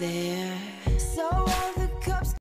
there.